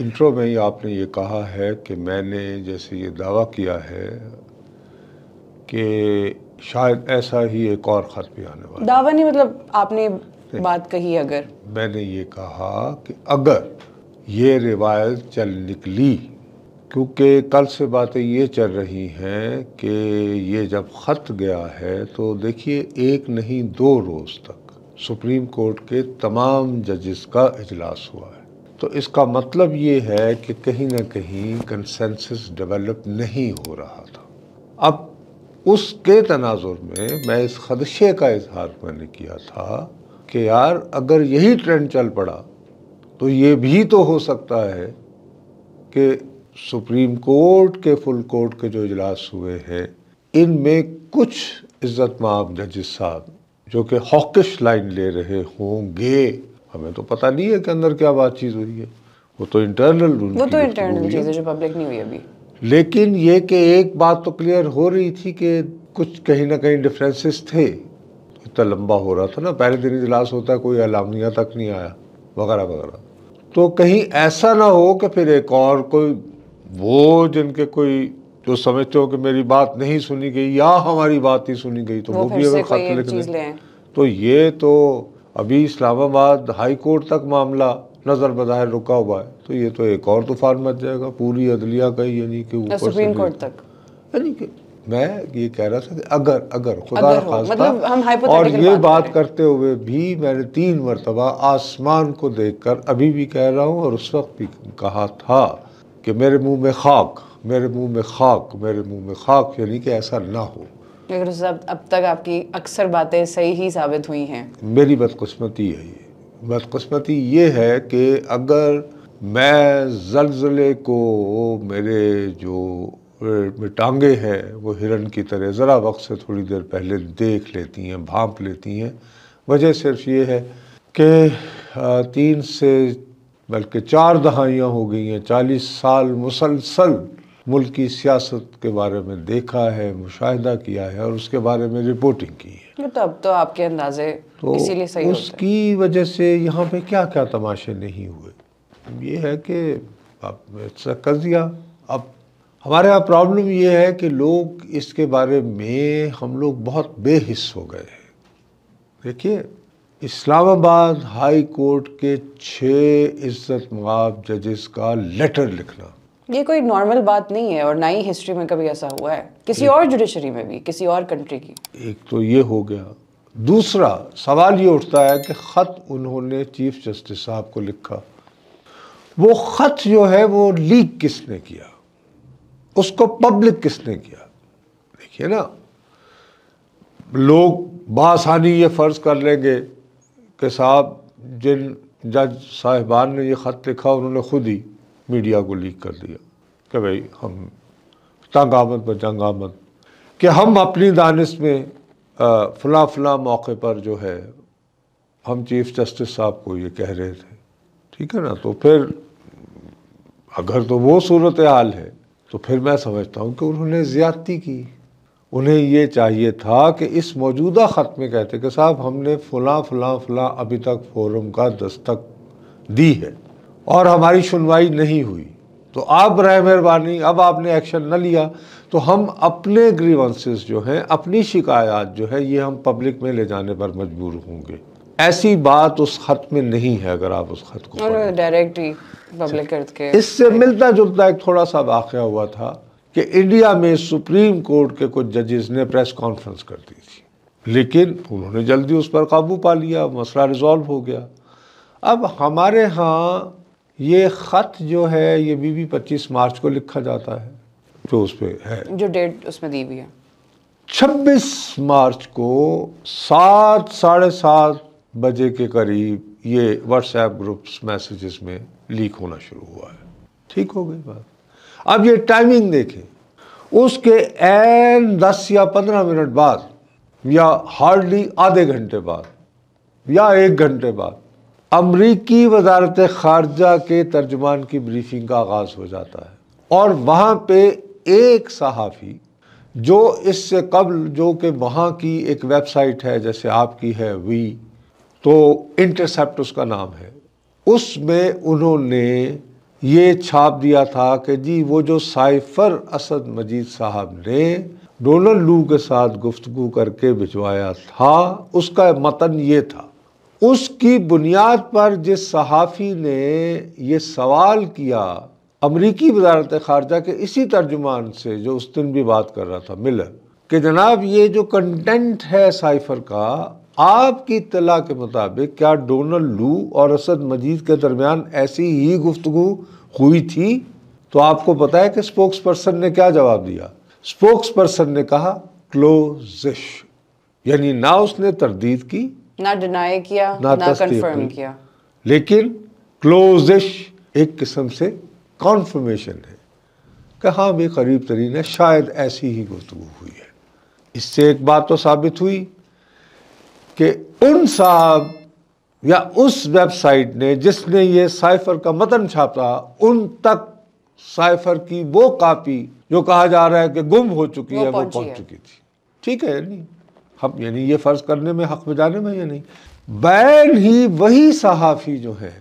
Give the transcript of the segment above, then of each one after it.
Intro में ही आपने ये कहा है कि मैंने जैसे ये दावा किया है कि शायद ऐसा ही एक और ख़त भी आने वाला दावा नहीं मतलब आपने बात कही अगर। मैंने ये कहा कि अगर ये रिवायत चल निकली क्योंकि कल से बातें ये चल रही हैं कि ये जब ख़त गया है तो देखिए एक नहीं दो रोज़ तक सुप्रीम कोर्ट के तमाम जजेस का इजलास हुआ है। तो इसका मतलब ये है कि कहीं ना कहीं कंसेंसस डेवलप नहीं हो रहा था। अब उसके तनाजुर में मैं इस खदशे का इजहार मैंने किया था कि यार अगर यही ट्रेंड चल पड़ा तो ये भी तो हो सकता है कि सुप्रीम कोर्ट के फुल कोर्ट के जो इजलास हुए हैं, इनमें कुछ इज़्ज़त माब जजिस साहब जो कि हॉकिश लाइन ले रहे होंगे हमें तो पता नहीं है कि अंदर क्या बातचीत हुई है। वो तो इंटरनल वो तो इंटरनल चीज़ है जो पब्लिक नहीं हुई अभी। लेकिन ये कि एक बात तो क्लियर हो रही थी कि कुछ कहीं ना कहीं डिफरेंसेस थे। इतना लंबा हो रहा था ना पहले दिन इजलास होता कोई अलामिया तक नहीं आया वगैरह वगैरह। तो कहीं ऐसा ना हो कि फिर एक और कोई वो जिनके कोई जो समझते हो कि मेरी बात नहीं सुनी गई या हमारी बात ही सुनी गई तो वो, वो भी अगर खत लिख तो ये तो अभी इस्लामाबाद हाई कोर्ट तक मामला नज़र बज़ाहिर रुका हुआ है। तो ये तो एक और तूफ़ान मच जाएगा पूरी अदलिया का यानी कि ऊपर सुप्रीम कोर्ट तक। यानी कि मैं ये कह रहा था कि अगर अगर खुदा मतलब हम और ये बात करते हुए भी मैंने तीन मरतबा आसमान को देखकर अभी भी कह रहा हूँ और उस वक्त भी कहा था कि मेरे मुँह में खाक मेरे मुँह में खाक मेरे मुँह में खाक यानी कि ऐसा ना हो। लेकिन अब तक आपकी अक्सर बातें सही ही साबित हुई हैं। मेरी बदकस्मती है ये। बदकस्मती ये है कि अगर मैं जलजले को मेरे जो टांगे हैं, वो हिरन की तरह ज़रा वक्त से थोड़ी देर पहले देख लेती हैं, भांप लेती हैं। वजह सिर्फ़ ये है कि तीन से, बल्कि चार दहाइयाँ हो गई हैं, चालीस साल मुसलसल मुल्क की सियासत के बारे में देखा है मुशाहिदा किया है और उसके बारे में रिपोर्टिंग की है। तो अब तो आपके अंदाजे तो इसीलिए सही उसकी वजह से यहाँ पे क्या क्या तमाशे नहीं हुए? ये है कि अब कजिया अब हमारे यहाँ प्रॉब्लम ये है कि लोग इसके बारे में हम लोग बहुत बेहिस हो गए हैं। देखिए इस्लामाबाद हाई कोर्ट के छः इज़्ज़त जजेस का लेटर लिखना। ये कोई नॉर्मल बात नहीं है और ना ही हिस्ट्री में कभी ऐसा हुआ है। किसी और जुडिशरी में भी किसी और कंट्री की। एक तो ये हो गया। दूसरा सवाल ये उठता है कि ख़त उन्होंने चीफ जस्टिस साहब को लिखा। वो ख़त जो है वो लीक किसने किया? उसको पब्लिक किसने किया? देखिए ना लोग बासानी ये फ़र्ज़ कर लेंगे कि साहब जिन जज साहिबान ने ये ख़त लिखा उन्होंने खुद ही मीडिया को लीक कर दिया कि भाई हम तंग आमद पर जंग आमद। कि हम अपनी दानिश में फ़ला फ़ला मौके पर जो है, हम चीफ जस्टिस साहब को ये कह रहे थे। ठीक है ना? तो फिर अगर तो वो सूरत हाल है तो फिर मैं समझता हूँ कि उन्होंने ज़्यादती की। उन्हें ये चाहिए था कि इस मौजूदा ख़त में कहते कि साहब हमने फ़लाँ फ़लाँ फ़लाँ अभी तक फोरम का दस्तक दी है। और हमारी सुनवाई नहीं हुई। तो आप रहे मेहरबानी अब आपने एक्शन न लिया तो हम अपने ग्रीवेंसेस जो हैं अपनी शिकायत जो है ये हम पब्लिक में ले जाने पर मजबूर होंगे। ऐसी बात उस खत में नहीं है अगर आप उस खत को डायरेक्ट ही पब्लिक के इससे मिलता जुलता एक थोड़ा सा वाक़ हुआ था कि इंडिया में सुप्रीम कोर्ट के कुछ जजेस ने प्रेस कॉन्फ्रेंस कर दी थी। लेकिन उन्होंने जल्दी उस पर काबू पा लिया मसला रिजॉल्व हो गया। अब हमारे यहाँ ये ख़त जो है ये भी पच्चीस मार्च को लिखा जाता है जो उस पर है। जो डेट उसमें दी हुई है। छब्बीस मार्च को सात साढ़े सात बजे के करीब ये व्हाट्सएप ग्रुप्स मैसेजेस में लीक होना शुरू हुआ है। ठीक हो गई बात। अब ये टाइमिंग देखें। उसके एन दस या पंद्रह मिनट बाद या हार्डली आधे घंटे बाद या एक घंटे बाद अमरीकी वजारत ख़ारजा के तर्जमान की ब्रीफिंग का आगाज़ हो जाता है। और वहाँ पे एक सहाफ़ी, जो इससे कबल, जो कि वहाँ की एक वेबसाइट है, जैसे आपकी है, वी तो इंटरसेप्ट उसका नाम है। उसमें उन्होंने ये छाप दिया था कि जी, वो जो साइफर असद मजीद साहब ने डोनाल्ड लू के साथ गुफ्तगू करके भिजवाया था, उसका मतन ये था उसकी बुनियाद पर जिस सहाफ़ी ने ये सवाल किया, अमरीकी वजारत ख़ारजा के इसी तर्जुमान से जो उस दिन भी बात कर रहा था, मिलर, कि जनाब ये जो कंटेंट है साइफर का, आपकी इतला के मुताबिक क्या डोनाल्ड लू और असद मजीद के दरमियान ऐसी ही गुफ्तु हुई थी? तो आपको पता है कि स्पोक्स पर्सन ने क्या जवाब दिया? स्पोक्स पर्सन ने कहा क्लोजिश यानी ना उसने तरदीद की ना डिनाई किया ना ना कंफर्म किया। लेकिन क्लोजिश एक किस्म से कॉन्फर्मेशन है कि हाँ भी करीब तरीन है शायद ऐसी ही गुफ्तु हुई है। इससे एक बात तो साबित हुई कि उन साहब या उस वेबसाइट ने जिसने ये साइफर का मतन छापा उन तक साइफर की वो कापी जो कहा जा रहा है कि गुम हो चुकी है वो पहुँच चुकी थी। ठीक है यानी हम यानी ये फ़र्ज़ करने में हक बजाने में या नहीं? बैन ही वही सहाफ़ी जो है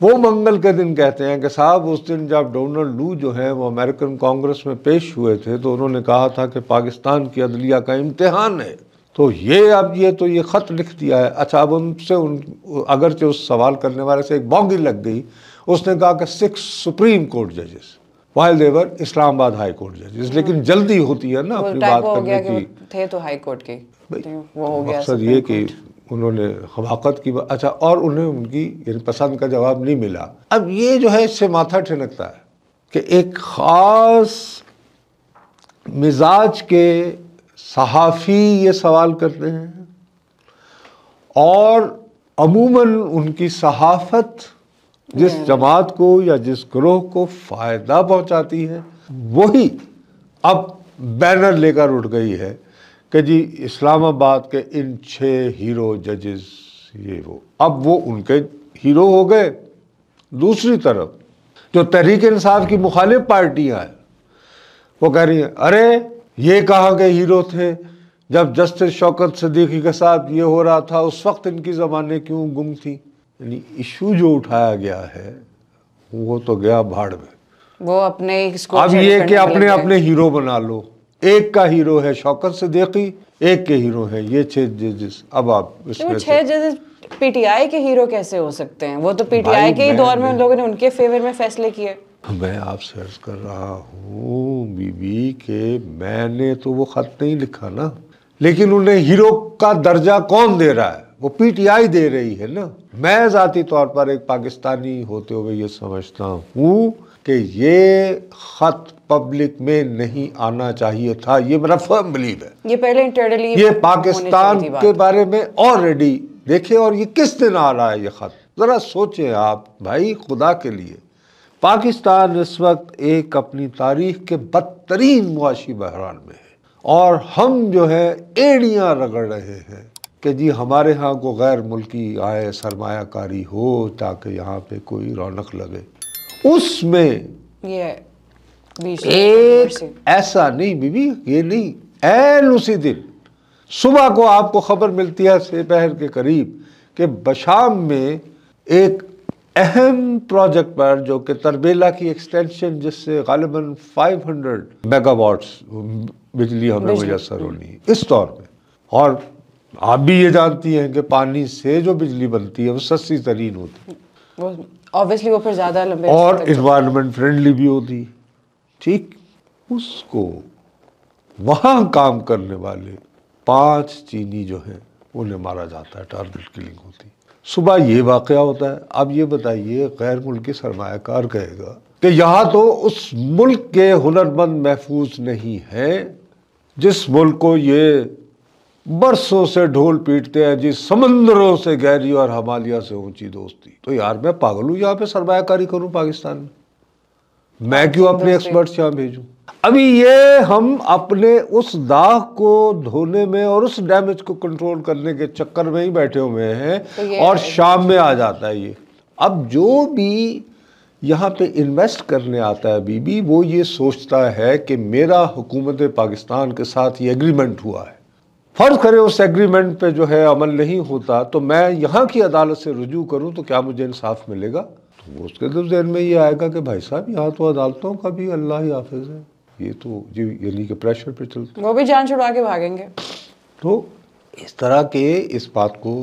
वो मंगल के दिन कहते हैं कि साहब उस दिन जब डोनाल्ड लू जो है वो अमेरिकन कांग्रेस में पेश हुए थे तो उन्होंने कहा था कि पाकिस्तान की अदलिया का इम्तिहान है। तो ये अब ये तो ये ख़त लिख दिया है। अच्छा अब उनसे उन अगरचे उस सवाल करने वाले से एक बौगी लग गई। उसने कहा कि सिक्स सुप्रीम कोर्ट जजेस वाइल देवर इस्लामाबाद हाई कोर्ट जजेस। लेकिन जल्दी होती है ना अपनी बात करने की थे तो हाई कोर्ट के। वो मकसद ये कि उन्होंने हमाकत की अच्छा और उन्हें उनकी यानी पसंद का जवाब नहीं मिला। अब ये जो है इससे माथा ठिनकता है कि एक ख़ास मिजाज के सहाफ़ी ये सवाल करते हैं और अमूमन उनकी सहाफ़त जिस जमात को या जिस ग्रोह को फ़ायदा पहुंचाती है वही अब बैनर लेकर उठ गई है। कि जी इस्लामाबाद के इन छः हीरो जजेस ये वो। अब वो उनके हीरो हो गए। दूसरी तरफ़ जो तहरीक इंसाफ की मुखालिफ पार्टियाँ हैं वो कह रही है अरे ये कहाँ के हीरो थे? जब जस्टिस शौकत सदीकी के साथ ये हो रहा था उस वक्त इनकी ज़माने क्यों गुम थी? यानी इशू जो उठाया गया है वो तो गया भाड़ में। वो अपने अब ये कि अपने अपने हीरो बना लो। एक का हीरो है शौकत सिद्दीकी एक के हीरो है ये छह जजेस अब आप इसमें छह जजेस पीटीआई के हीरो कैसे हो सकते हैं? वो तो पीटीआई के ही दौर में उन लोगों ने उनके फेवर में फैसले किए। मैं आपसे अर्ज़ कर रहा हूँ बीबी के मैंने तो वो खत नहीं लिखा ना। लेकिन उन्हें हीरो का दर्जा कौन दे रहा है? वो पीटीआई दे रही है ना। मैं जाती तौर पर एक पाकिस्तानी होते हुए ये समझता हूँ कि ये खत पब्लिक में नहीं आना चाहिए था। ये मेरा फर्म बिलीव है। ये पहले इंटरनली ये पाकिस्तान के बारे में ऑलरेडी देखे और ये किस दिन आ रहा है ये खत? जरा सोचें आप भाई खुदा के लिए। पाकिस्तान इस वक्त एक अपनी तारीख के बदतरीन मुआशी बहरान में है और हम जो है एड़ियाँ रगड़ रहे हैं। कि जी हमारे यहाँ को गैर मुल्की आए सरमाकारी हो ताकि यहाँ पे कोई रौनक लगे। उसमें ये एक ऐसा नहीं बीबी ये नहीं ऐन उसी दिन सुबह को आपको खबर मिलती है दोपहर के करीब कि बशाम में एक अहम प्रोजेक्ट पर जो कि तरबेला की एक्सटेंशन जिससे गालिबन 500 मेगावाट्स बिजली हमें मुयसर होनी है इस दौर में। और आप भी ये जानती हैं कि पानी से जो बिजली बनती है वो सस्ती तरीन होती है। वो ऑब्वियसली वो फिर ज़्यादा लंबे और इन्वायरमेंट फ्रेंडली भी होती ठीक उसको वहाँ काम करने वाले पाँच चीनी जो हैं उन्हें मारा जाता है टारगेट किलिंग होती सुबह ये वाक़ होता है। अब ये बताइए गैर मुल्की सरमाकार कहेगा कि यहाँ तो उस मुल्क के हुनरमंद महफूज नहीं हैं जिस मुल्क को ये बरसों से ढोल पीटते हैं जी समंदरों से गहरी और हमालिया से ऊँची दोस्ती। तो यार मैं पागल हूँ यहाँ पे सरमायाकारी करूँ पाकिस्तान में? मैं क्यों अपने। एक्सपर्ट्स यहाँ भेजूं? अभी ये हम अपने उस दाग को धोने में और उस डैमेज को कंट्रोल करने के चक्कर में ही बैठे हुए हैं तो और शाम में आ जाता है ये। अब जो भी यहाँ पे इन्वेस्ट करने आता है बीबी वो ये सोचता है कि मेरा हुकूमत पाकिस्तान के साथ ये एग्रीमेंट हुआ है। फ़र्ज़ करें उस एग्रीमेंट पे जो है अमल नहीं होता तो मैं यहाँ की अदालत से रुजू करूँ तो क्या मुझे इंसाफ मिलेगा? तो वो उसके तो जहन में ये आएगा कि भाई साहब यहाँ तो अदालतों का भी अल्लाह ही हाफिज है। ये तो जी यानी कि प्रेशर पे चलता। वो भी जान छुड़वा के भागेंगे। तो इस तरह के इस बात को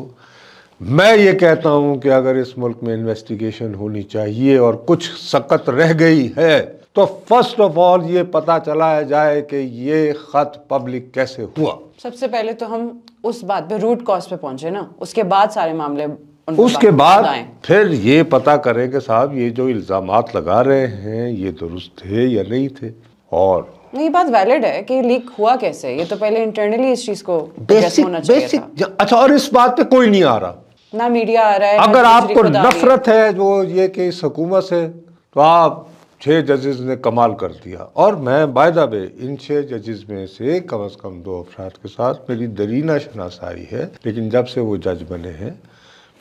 मैं ये कहता हूँ कि अगर इस मुल्क में इन्वेस्टिगेशन होनी चाहिए और कुछ सकत रह गई है तो फ़र्स्ट ऑफ़ ऑल ये पता चलाया जाए कि ये खत पब्लिक कैसे हुआ। सबसे पहले तो हम उस बात पे रूट कॉज पे पहुँचे ना उसके बाद सारे मामले उसके बाद फिर ये पता करें कि साहब ये जो इल्ज़ामात लगा रहे हैं ये दुरुस्त थे या नहीं थे? और नहीं ये बात वैलिड है कि लीक हुआ कैसे? ये तो पहले इंटरनली इस चीज़ को बेसिक होना चाहिए बेसिक था। अच्छा और इस बात पे कोई नहीं आ रहा। ना मीडिया आ रहा है अगर आपको। नफरत है जो ये कि इस हुकूमत से तो आप छः जजेस ने कमाल कर दिया। और मैं बायदा बे इन छः जजेस में से कम अज़ कम दो अफराद के साथ मेरी दरीना शनासाई है, लेकिन जब से वो जज बने हैं,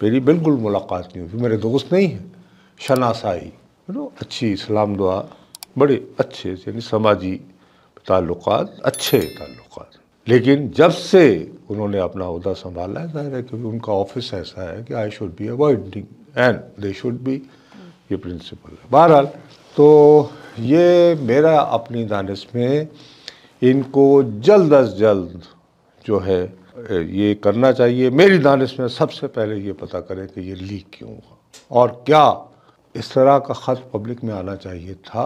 मेरी बिल्कुल मुलाकात नहीं हुई। मेरे दोस्त नहीं हैं, शनासाई। नो अच्छी सलाम दुआ, बड़े अच्छे यानी समाजी ताल्लुक अच्छे ताल्लुकात। लेकिन जब से उन्होंने अपना अहदा संभाला है ज़ाहिर है क्योंकि उनका ऑफ़िस ऐसा है कि I should be avoiding and they should be ये प्रिंसिपल है। बहरहाल तो ये मेरा अपनी दानिश में इनको जल्द अज जल्द जो है ये करना चाहिए। मेरी दानिश में सबसे पहले ये पता करें कि ये लीक क्यों हुआ और क्या इस तरह का ख़त पब्लिक में आना चाहिए था।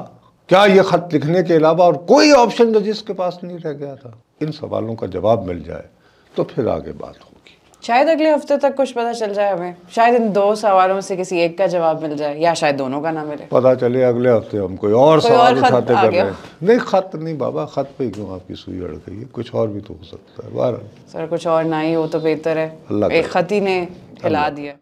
क्या ये ख़त लिखने के अलावा और कोई ऑप्शन जजिस के पास नहीं रह गया था? इन सवालों का जवाब मिल जाए तो फिर आगे बात होगी। शायद अगले हफ़्ते तक कुछ पता चल जाए हमें। शायद इन दो सवालों में से किसी एक का जवाब मिल जाए या शायद दोनों का ना मिले। पता चले अगले हफ़्ते हम कोई और कोई सवाल और खत उठाते कर। रहे हैं। नहीं खत नहीं बाबा खत पे क्यों आपकी सुई अड़ गई है? कुछ और भी तो हो सकता है। सर कुछ और ना ही हो तो बेहतर है। एक खत ही ने हिला दिया।